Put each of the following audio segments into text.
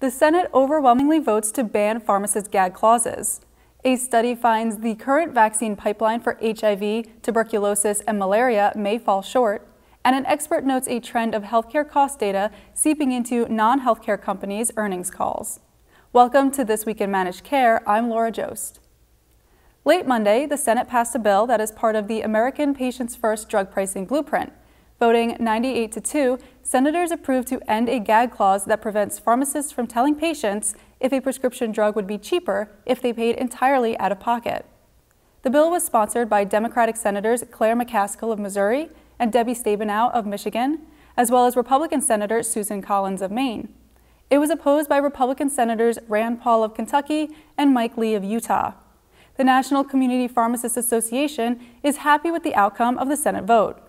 The Senate overwhelmingly votes to ban pharmacists' gag clauses. A study finds the current vaccine pipeline for HIV, tuberculosis, and malaria may fall short, and an expert notes a trend of healthcare cost data seeping into non-healthcare companies' earnings calls. Welcome to This Week in Managed Care. I'm Laura Joszt. Late Monday, the Senate passed a bill that is part of the American Patients First drug pricing blueprint. Voting 98 to 2, senators approved to end a gag clause that prevents pharmacists from telling patients if a prescription drug would be cheaper if they paid entirely out of pocket. The bill was sponsored by Democratic Senators Claire McCaskill of Missouri and Debbie Stabenow of Michigan, as well as Republican Senator Susan Collins of Maine. It was opposed by Republican Senators Rand Paul of Kentucky and Mike Lee of Utah. The National Community Pharmacists Association is happy with the outcome of the Senate vote.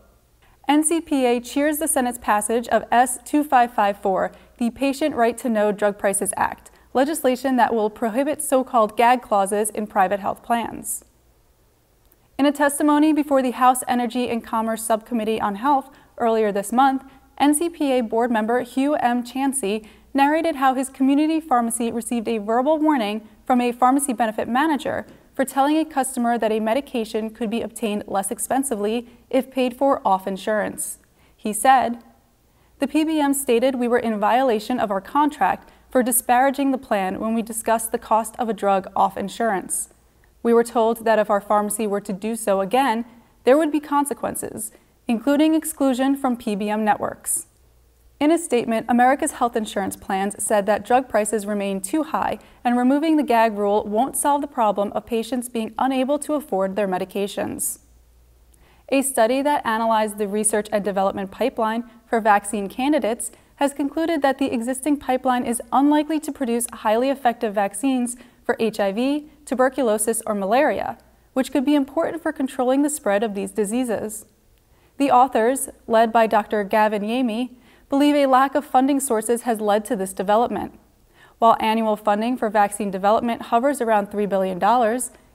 NCPA cheers the Senate's passage of S 2554, the Patient Right to Know Drug Prices Act, legislation that will prohibit so called gag clauses in private health plans. In a testimony before the House Energy and Commerce Subcommittee on Health earlier this month, NCPA board member Hugh M. Chancy narrated how his community pharmacy received a verbal warning from a pharmacy benefit manager for telling a customer that a medication could be obtained less expensively if paid for off insurance. He said, The PBM stated we were in violation of our contract for disparaging the plan when we discussed the cost of a drug off insurance. We were told that if our pharmacy were to do so again, there would be consequences, including exclusion from PBM networks. In a statement, America's health insurance plans said that drug prices remain too high and removing the gag rule won't solve the problem of patients being unable to afford their medications. A study that analyzed the research and development pipeline for vaccine candidates has concluded that the existing pipeline is unlikely to produce highly effective vaccines for HIV, tuberculosis, or malaria, which could be important for controlling the spread of these diseases. The authors, led by Dr. Gavin Yamey, believe a lack of funding sources has led to this development. While annual funding for vaccine development hovers around $3 billion,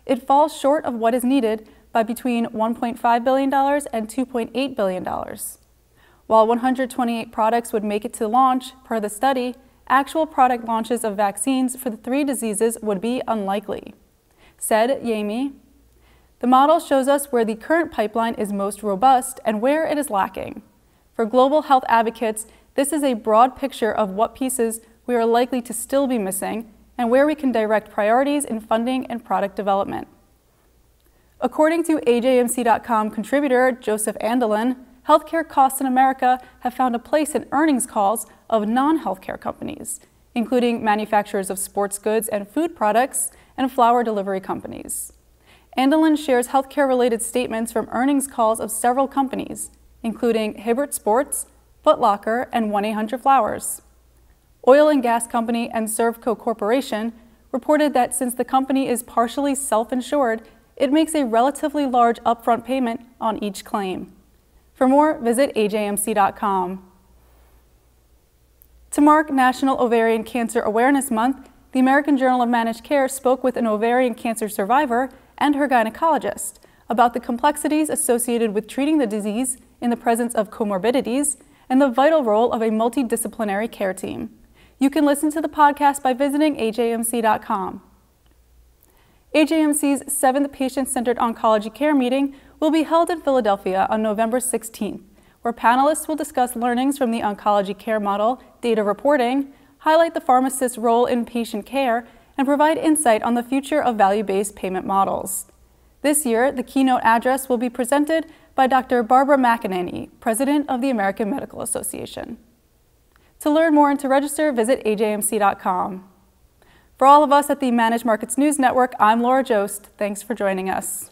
it falls short of what is needed by between $1.5 billion and $2.8 billion. While 128 products would make it to launch, per the study, actual product launches of vaccines for the three diseases would be unlikely. Said Yamey, the model shows us where the current pipeline is most robust and where it is lacking. For global health advocates, this is a broad picture of what pieces we are likely to still be missing and where we can direct priorities in funding and product development. According to AJMC.com contributor Joseph Andelin, healthcare costs in America have found a place in earnings calls of non-healthcare companies, including manufacturers of sports goods and food products and flower delivery companies. Andelin shares healthcare-related statements from earnings calls of several companies, including Hibbett Sports, Foot Locker, and 1-800-Flowers. Oil and gas company Enservco Corporation reported that since the company is partially self-insured, it makes a relatively large upfront payment on each claim. For more, visit ajmc.com. To mark National Ovarian Cancer Awareness Month, the American Journal of Managed Care spoke with an ovarian cancer survivor and her gynecologist about the complexities associated with treating the disease in the presence of comorbidities and the vital role of a multidisciplinary care team. You can listen to the podcast by visiting ajmc.com. AJMC's seventh patient centered oncology care meeting will be held in Philadelphia on November 16th, where panelists will discuss learnings from the oncology care model, data reporting, highlight the pharmacist's role in patient care, and provide insight on the future of value based payment models. This year, the keynote address will be presented by Dr. Barbara McAneny, President of the American Medical Association. To learn more and to register, visit ajmc.com. For all of us at the Managed Markets News Network, I'm Laura Joszt. Thanks for joining us.